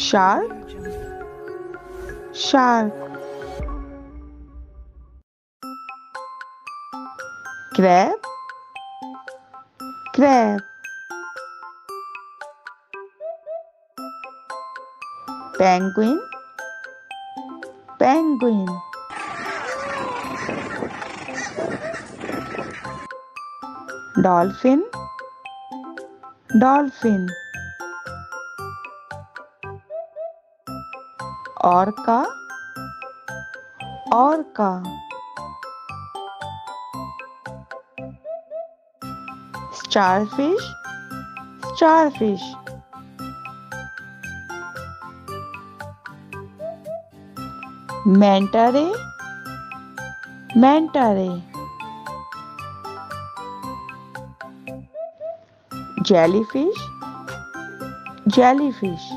shark? Shark. Crab? Crab. Penguin? Penguin. Dolphin? Dolphin और का और का। Starfish starfish. Manta ray manta ray. Jellyfish jellyfish.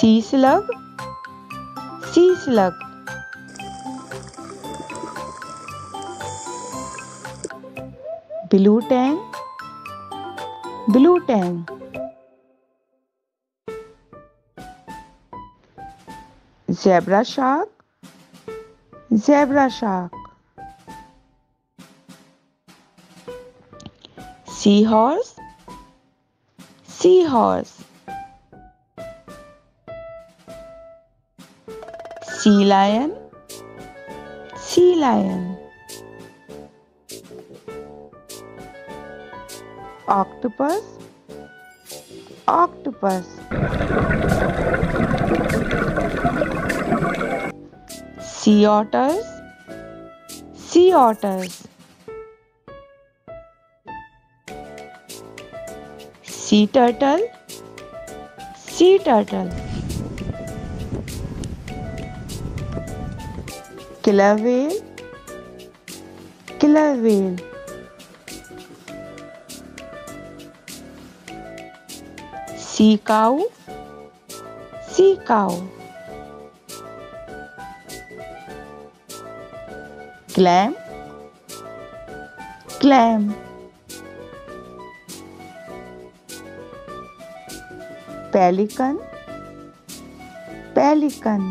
Sea slug sea slug blue tang blue tang zebra shark zebra shark seahorse seahorse sea lion? Sea lion. Octopus? Octopus. Sea otters? Sea otters. Sea turtle? Sea turtle killer whale sea cow sea cow clam clam pelican pelican